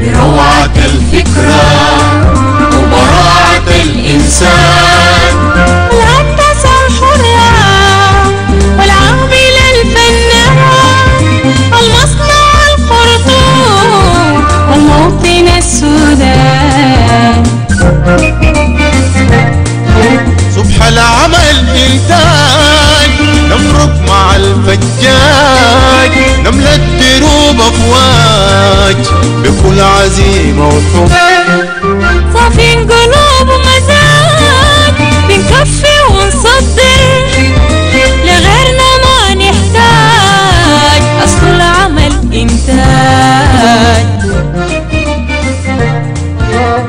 بروعة الفكرة وبراعة الإنسان. الهندسة الحرة والعامل الفنان المصنع الخرطوم والموطن السودان. صبح العمل إنتاج نفرق مع الفجار نملى الدروب أفواج بكل عزيمة وحب. صافين قلوب ومزاج بنكفي ونصدق لغيرنا ما نحتاج. أصل العمل إنتاج.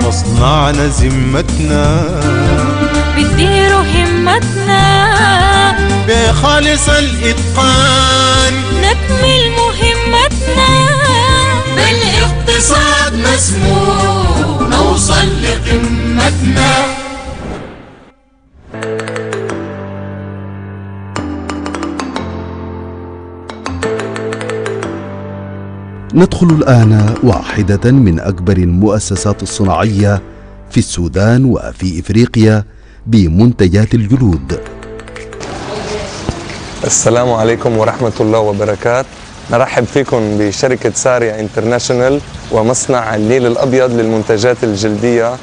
مصنعنا ذمتنا بتديروا همتنا. بخالص الإتقان. نكمل مهمتنا. بالاقتصاد مسموع نوصل لقمتنا. ندخل الآن واحدة من أكبر المؤسسات الصناعية في السودان وفي إفريقيا بمنتجات الجلود. السلام عليكم ورحمة الله وبركاته. نرحب فيكم بشركة ساريا انترناشونال ومصنع النيل الأبيض للمنتجات الجلدية.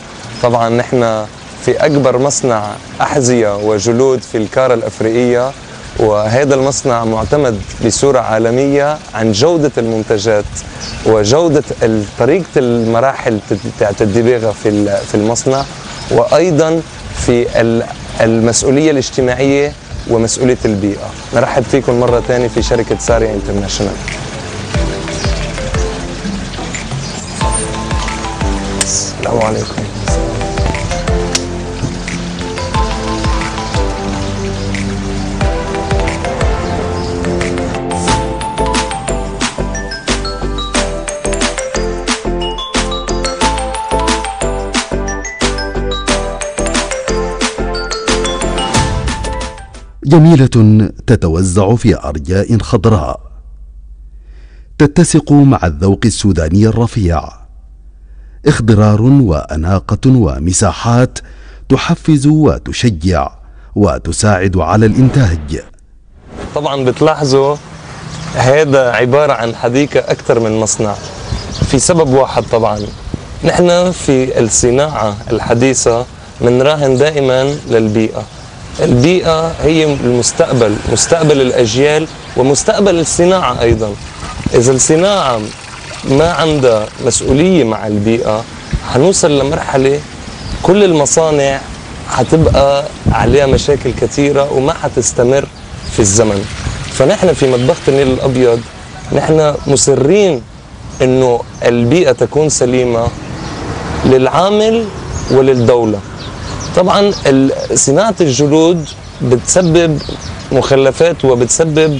طبعا نحن في أكبر مصنع أحذية وجلود في الكارة الأفريقية وهذا المصنع معتمد بصورة عالمية عن جودة المنتجات وجودة طريقة المراحل تاعت الدباغة في ال- في المصنع وأيضا في ال- المسؤولية الاجتماعية ومسؤولية البيئة. نرحب فيكم مرة ثانية في شركة ساريا انترناشونال. السلام عليكم. جميلة تتوزع في أرجاء خضراء. تتسق مع الذوق السوداني الرفيع. اخضرار وأناقة ومساحات تحفز وتشجع وتساعد على الإنتاج. طبعا بتلاحظوا هذا عبارة عن حديقة أكثر من مصنع. في سبب واحد طبعا. نحن في الصناعة الحديثة بنراهن دائما للبيئة. البيئة هي المستقبل مستقبل الأجيال ومستقبل الصناعة أيضا. إذا الصناعة ما عندها مسؤولية مع البيئة حنوصل لمرحلة كل المصانع حتبقى عليها مشاكل كثيرة وما حتستمر في الزمن. فنحن في مطبخة النيل الأبيض نحن مصرين إنه البيئة تكون سليمة للعامل وللدولة. طبعا صناعة الجلود بتسبب مخلفات وبتسبب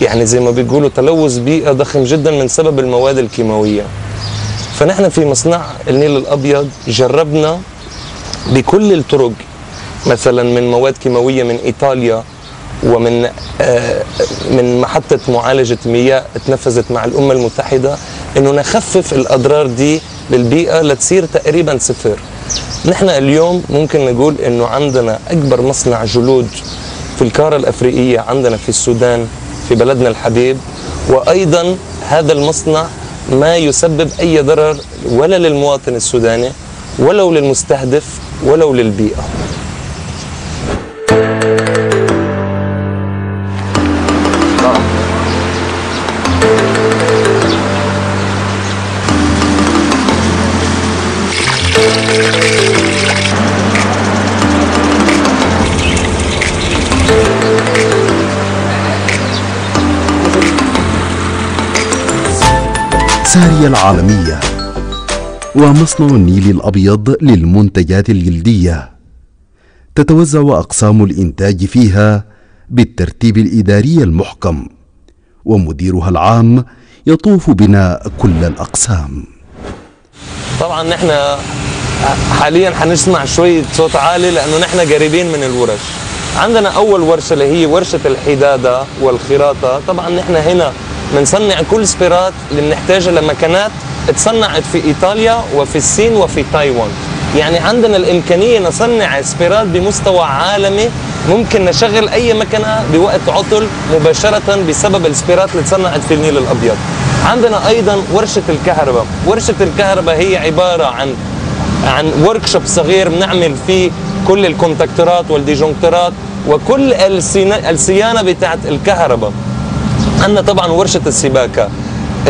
يعني زي ما بيقولوا تلوث بيئة ضخم جدا من سبب المواد الكيماوية. فنحن في مصنع النيل الأبيض جربنا بكل الطرق مثلا من مواد كيماوية من إيطاليا ومن آه، من محطة معالجة مياه اتنفذت مع الأمم المتحدة إنه نخفف الأضرار دي للبيئة لتصير تقريبا صفر. نحن اليوم ممكن نقول إنه عندنا أكبر مصنع جلود في القارة الأفريقية عندنا في السودان في بلدنا الحبيب. وأيضا هذا المصنع ما يسبب أي ضرر ولا للمواطن السوداني ولو للمستهدف ولو للبيئة. سارية العالمية ومصنع النيل الأبيض للمنتجات الجلدية. تتوزع أقسام الإنتاج فيها بالترتيب الإداري المحكم ومديرها العام يطوف بنا كل الأقسام. طبعا نحن حاليا حنسمع شوية صوت عالي لأنه نحن قريبين من الورش. عندنا أول ورشة اللي هي ورشة الحدادة والخراطة. طبعا نحن هنا بنصنع كل spare ات اللي بنحتاجها لمكانات اتصنعت في إيطاليا وفي الصين وفي تايوان. يعني عندنا الإمكانية نصنع spare ات بمستوى عالمي ممكن نشغل أي مكنة بوقت عطل مباشرة بسبب ال spare ات اللي تصنعت في النيل الأبيض. عندنا أيضا ورشة الكهرباء. ورشة الكهرباء هي عبارة عن عن workshop صغير بنعمل فيه كل ال contactor ات وال disjoncteur ات وكل الصيانة بتاعت الكهرباء. عندنا طبعا ورشة السباكة.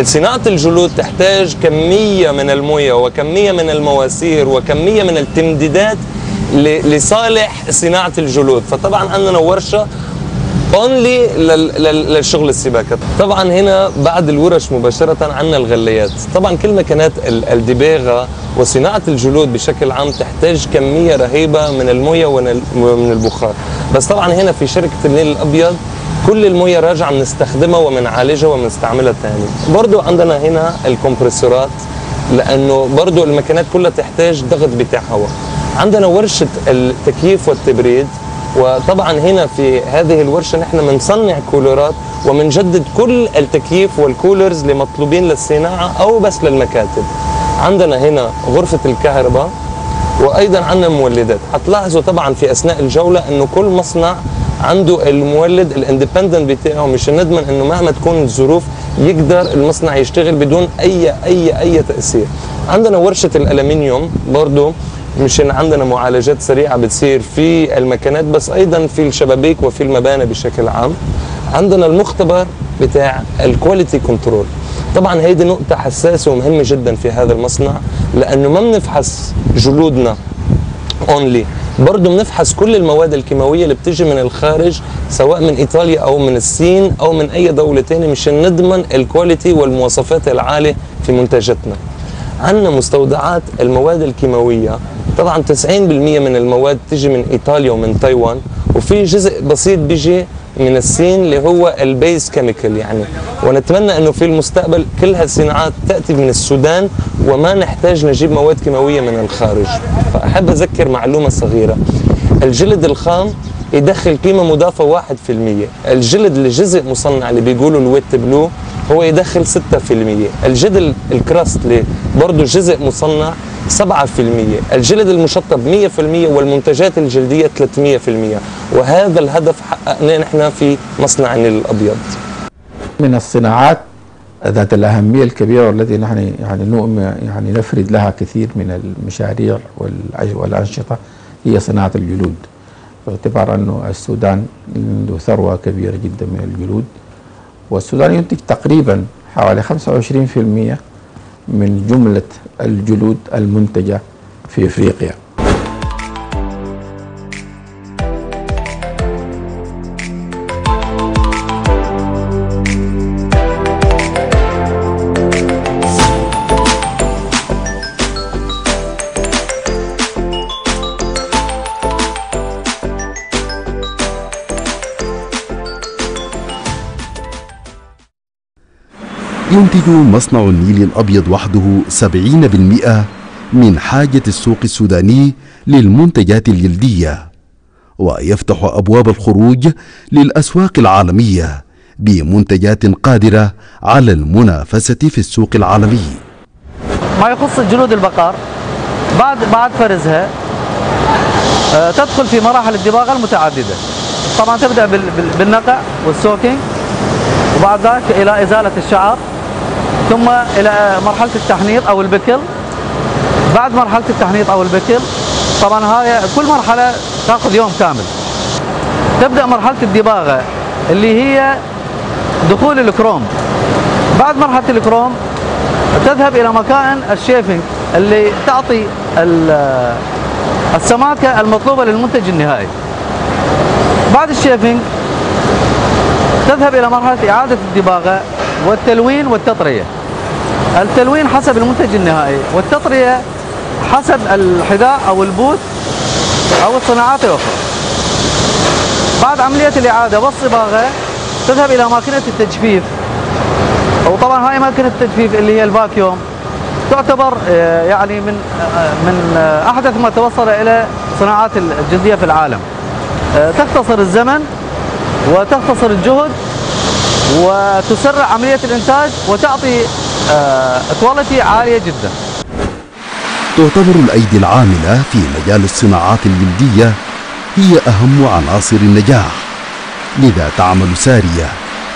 صناعة الجلود تحتاج كمية من المياه وكمية من المواسير وكمية من التمديدات لصالح صناعة الجلود. فطبعا عندنا ورشة اونلي للشغل السباكة. طبعا هنا بعد الورش مباشرة عندنا الغليات. طبعا كل مكانات ال- الدباغة وصناعة الجلود بشكل عام تحتاج كمية رهيبة من الموية ومن ال- ومن البخار. بس طبعا هنا في شركة النيل الأبيض كل الموية راجعة بنستخدمها وبنعالجها وبنستعملها ثاني برضو عندنا هنا الكمبرسورات لأنه برضو الماكينات كلها تحتاج ضغط بتاع هواء عندنا ورشة التكييف والتبريد وطبعا هنا في هذه الورشة نحن بنصنع كولرات وبنجدد كل التكييف والكولرز اللي مطلوبين للصناعة أو بس للمكاتب. عندنا هنا غرفة الكهرباء وأيضا عندنا مولدات. حتلاحظوا طبعا في أثناء الجولة إنه كل مصنع عنده المولد ال independent بتاعه مش نضمن إنه مهما تكون الظروف يقدر المصنع يشتغل بدون أي أي أي تأثير. عندنا ورشة الألمنيوم برضه مشان عندنا معالجات سريعة بتصير في المكانات بس أيضا في الشبابيك وفي المباني بشكل عام. عندنا المختبر بتاع ال quality control طبعا هيدي نقطة حساسة ومهمة جدا في هذا المصنع لأنه ما بنفحص جلودنا only برضه بنفحص كل المواد الكيماوية اللي بتيجي من الخارج سواء من إيطاليا أو من الصين أو من أي دولة ثانية مشان نضمن ال quality والمواصفات العالية في منتجاتنا. عندنا مستودعات المواد الكيماوية. طبعا 90% من المواد تيجي من إيطاليا ومن تايوان وفي جزء بسيط بيجي من الصين اللي هو ال base chemical يعني. ونتمنى إنه في المستقبل كل هالصناعات تأتي من السودان وما نحتاج نجيب مواد كيماوية من الخارج. فأحب أذكر معلومة صغيرة. الجلد الخام يدخل قيمة مضافة 1% الجلد اللي جزء مصنع اللي بيقولوا الويت بلو هو يدخل 6% الجلد الكراست اللي برضه جزء مصنع 7% الجلد المشطب 100% والمنتجات الجلدية 300% وهذا الهدف حققناه نحن في مصنع النيل الأبيض. من الصناعات ذات الأهمية الكبيرة والتي نحن يعني نؤمن يعني نفرد لها كثير من المشاريع والأنشطة هي صناعة الجلود. باعتبار أنه السودان عنده ثروة كبيرة جدا من الجلود. والسودان ينتج تقريبا حوالي 25% من جملة الجلود المنتجة في إفريقيا. ينتج مصنع النيل الأبيض وحده 70% من حاجة السوق السوداني للمنتجات الجلدية ويفتح أبواب الخروج للأسواق العالمية بمنتجات قادرة على المنافسة في السوق العالمي. ما يخص جلود البقر بعد بعد فرزها آه، تدخل في مراحل الدباغه المتعددة. طبعا بال- بالنقع وال soaking وبعد ذلك إلى إزالة الشعر ثم إلى مرحلة التحميض أو ال pickle. بعد مرحلة التحميض أو ال pickle طبعا هاي كل مرحلة تأخذ يوم كامل. تبدأ مرحلة الدباغة اللي هي دخول الكروم. بعد مرحلة الكروم تذهب إلى مكائن ال shaving اللي تعطي ال- السماكة المطلوبة للمنتج النهائي. بعد ال shaving تذهب إلى مرحلة إعادة الدباغة والتلوين والتطرية. التلوين حسب المنتج النهائي والتطرية حسب الحذاء أو البوت أو الصناعات الأخرى. بعد عملية الإعادة والصباغة تذهب إلى ماكينة التجفيف وطبعا هاي ماكينة التجفيف اللي هي ال vacuum تعتبر آه، يعني من آه، من آه، أحدث ما توصل إلى صناعات الجلديه في العالم. تختصر الزمن وتختصر الجهد وتسرع عملية الإنتاج وتعطي كواليتي عالية جدا. تعتبر الأيدي العاملة في مجال الصناعات الجلدية هي أهم عناصر النجاح. لذا تعمل سارية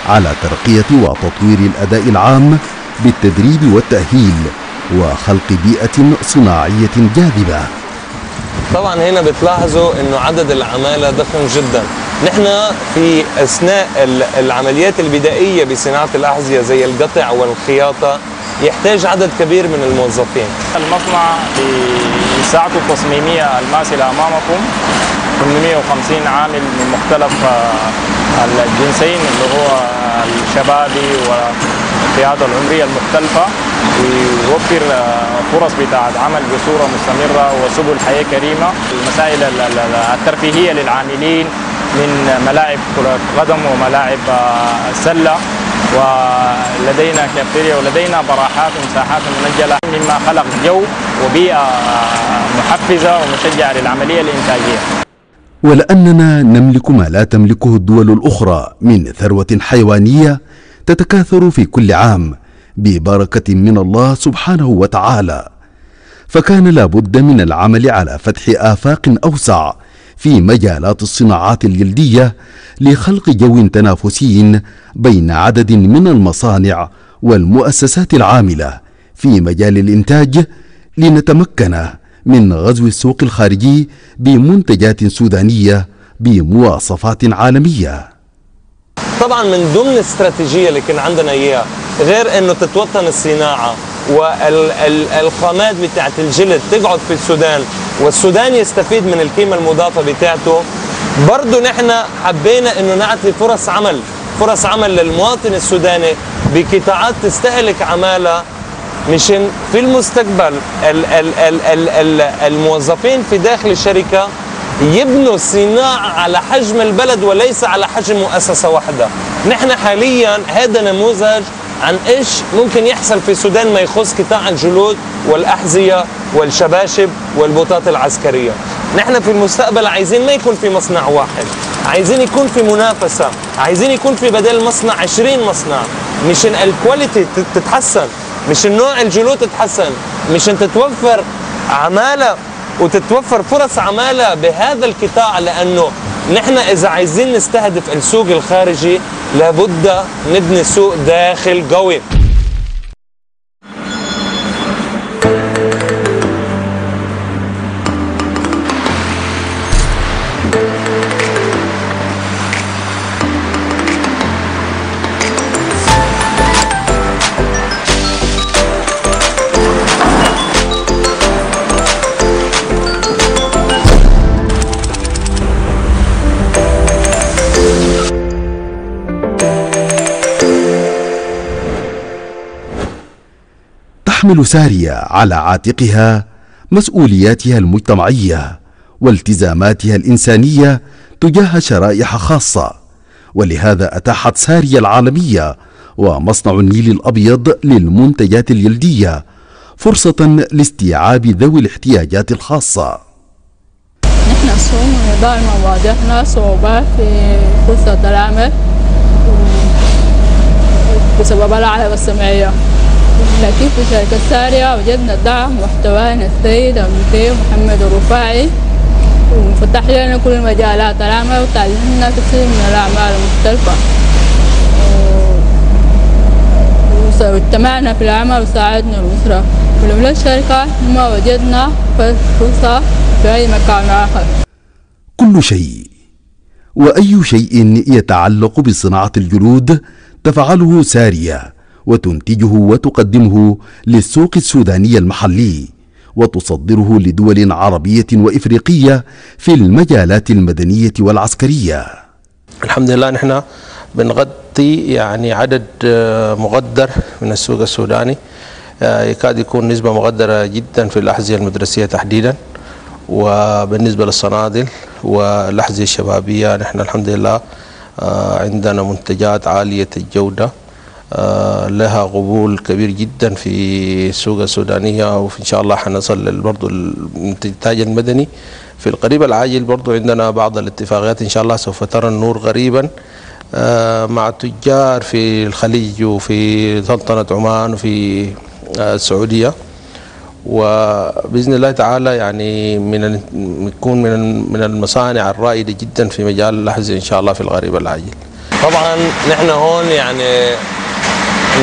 على ترقية وتطوير الأداء العام بالتدريب والتأهيل وخلق بيئة صناعية جاذبة. طبعا هنا بتلاحظوا إنه عدد العمالة ضخم جدا. نحن في أثناء ال- العمليات البدائية بصناعة الأحذية زي القطع والخياطة يحتاج عدد كبير من الموظفين. المصنع بساعته التصميمية الماثلة أمامكم 850 عامل من مختلف آه، الجنسين اللي هو الشبابي والقيادة العمرية المختلفة ويوفر آه، فرص بتاعت عمل بصورة مستمرة وسبل حياة كريمة. المسائل ال- ال- ال- الترفيهية للعاملين من ملاعب كرة قدم وملاعب آه، سلة ولدينا كافتيريا ولدينا براحات ومساحات منجلة. مما خلق جو وبيئة آه، محفزة ومشجعة للعملية الإنتاجية. ولأننا نملك ما لا تملكه الدول الأخرى من ثروة حيوانية تتكاثر في كل عام ببركة من الله سبحانه وتعالى. فكان لابد من العمل على فتح آفاق أوسع في مجالات الصناعات الجلدية لخلق جو تنافسي بين عدد من المصانع والمؤسسات العاملة في مجال الإنتاج لنتمكن من غزو السوق الخارجي بمنتجات سودانية بمواصفات عالمية. طبعا من ضمن الاستراتيجية اللي كان عندنا إياها غير إنه تتوطن الصناعة والخامات بتاعت الجلد تقعد في السودان والسودان يستفيد من القيمة المضافة بتاعته. برضه نحن حبينا إنه نعطي فرص عمل فرص عمل للمواطن السوداني بقطاعات تستهلك عمالة مشان في المستقبل ال ال ال ال ال الموظفين في داخل الشركة يبنوا الصناعة على حجم البلد وليس على حجم مؤسسة واحدة. نحن حاليا هذا نموذج عن إيش ممكن يحصل في السودان ما يخص قطاع الجلود والأحذية والشباشب والبوطات العسكرية. نحن في المستقبل عايزين ما يكون في مصنع واحد. عايزين يكون في منافسة. عايزين يكون في بدل مصنع 20 مصنع. مشان الكواليتي تتحسن. مشان نوع الجلود تتحسن. مشان تتوفر عمالة وتتوفر فرص عمالة بهذا القطاع لأنه نحن إذا عايزين نستهدف السوق الخارجي لابد نبني سوق داخل قوي. تحمل سارية على عاتقها مسؤولياتها المجتمعية والتزاماتها الإنسانية تجاه شرائح خاصة. ولهذا أتاحت سارية العالمية ومصنع النيل الأبيض للمنتجات الجلدية فرصة لاستيعاب ذوي الاحتياجات الخاصة. نحن الصوم دائما واجهنا صعوبات في فرصة العمل بسبب العائلة السمعية. لكن في شركة سارية وجدنا دعم من السيد المدير محمد الرفاعي. وفتح لنا كل مجالات العمل وتعلمنا كثير من الأعمال المختلفة. واجتمعنا في العمل وساعدنا الأسرة. ولولا الشركة ما وجدنا فرصة في أي مكان آخر. كل شيء وأي شيء يتعلق بصناعة الجلود تفعله سارية. وتنتجه وتقدمه للسوق السوداني المحلي وتصدره لدول عربية وإفريقية في المجالات المدنية والعسكرية. الحمد لله نحن بنغطي يعني عدد آه، مقدر من السوق السوداني آه، يكاد يكون نسبة مقدرة جدا في الأحذية المدرسية تحديدا وبالنسبة للصنادل والأحذية الشبابية نحن الحمد لله آه، عندنا منتجات عالية الجودة. لها قبول كبير جدا في السوق السودانية وإن شاء الله حنصل برضو الإنتاج المدني. في القريب العاجل برضو عندنا بعض الاتفاقيات إن شاء الله سوف ترى النور قريبا. آه، مع تجار في الخليج وفي سلطنة عمان وفي آه، السعودية. وبإذن الله تعالى يعني من يكون من من المصانع الرائدة جدا في مجال الأحذية إن شاء الله في القريب العاجل. طبعا نحن هون يعني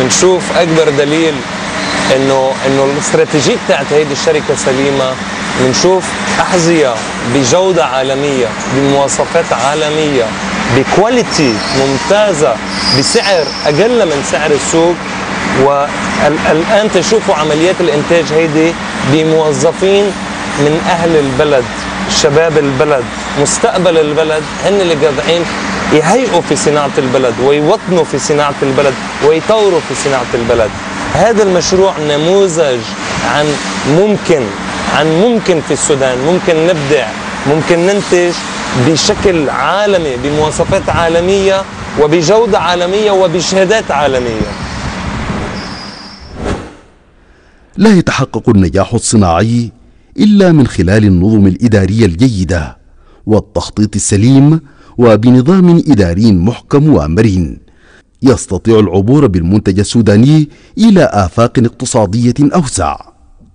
بنشوف أكبر دليل انه إنه الاستراتيجية بتاعت هيدي الشركة سليمه بنشوف أحذية بجودة عالمية بمواصفات عالمية بكواليتي ممتازة بسعر أقل من سعر السوق. والآن تشوفوا عمليات الإنتاج هيدي بموظفين من أهل البلد شباب البلد مستقبل البلد هن اللي قاطعين يهيئوا في صناعة البلد ويوطنوا في صناعة البلد ويطوروا في صناعة البلد. هذا المشروع نموذج عن ممكن عن ممكن في السودان ممكن نبدع ممكن ننتج بشكل عالمي بمواصفات عالمية وبجودة عالمية وبشهادات عالمية. لا يتحقق النجاح الصناعي إلا من خلال النظم الإدارية الجيدة والتخطيط السليم وبنظام إداري محكم ومرن يستطيع العبور بالمنتج السوداني إلى آفاق اقتصادية أوسع.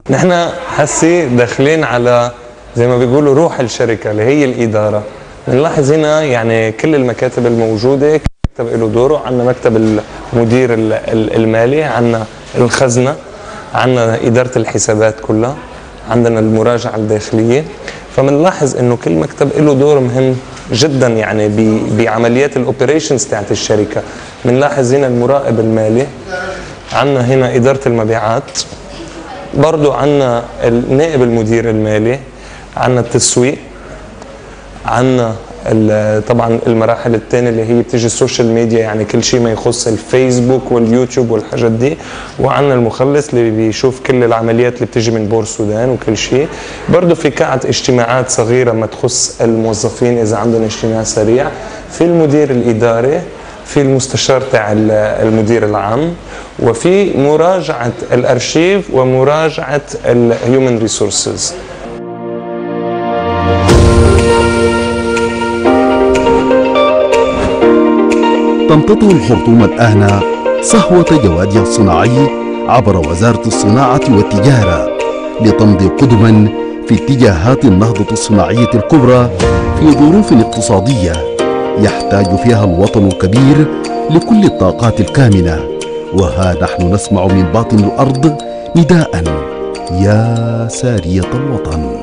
نحن هسي داخلين على زي ما بيقولوا روح الشركة اللي هي الإدارة. بنلاحظ هنا يعني كل المكاتب الموجودة مكتب له دوره عندنا مكتب المدير ال- ال- المالي عندنا الخزنة عندنا إدارة الحسابات كلها عندنا المراجعة الداخلية. فبنلاحظ إنه كل مكتب له دور مهم. جدا يعني بعمليات الاوبريشنز تاعت الشركة. بنلاحظ هنا المراقب المالي عندنا هنا إدارة المبيعات برضو عندنا النائب المدير المالي عندنا التسويق عندنا طبعا المراحل الثانية اللي هي بتيجي ال social media يعني كل شيء ما يخص الفيسبوك واليوتيوب والحاجات دي وعندنا المخلص اللي بيشوف كل العمليات اللي بتيجي من بور السودان وكل شيء. برضه في قاعة اجتماعات صغيرة ما تخص الموظفين إذا عندهم اجتماع سريع. في المدير الإداري في المستشار تاع ال- المدير العام وفي مراجعة الأرشيف ومراجعة ال human resources تمتطي الخرطوم الآن صهوة جوادها الصناعي عبر وزارة الصناعة والتجارة لتمضي قدما في اتجاهات النهضة الصناعية الكبرى في ظروف اقتصادية يحتاج فيها الوطن الكبير لكل الطاقات الكامنة وها نحن نسمع من باطن الأرض نداء يا سارية الوطن.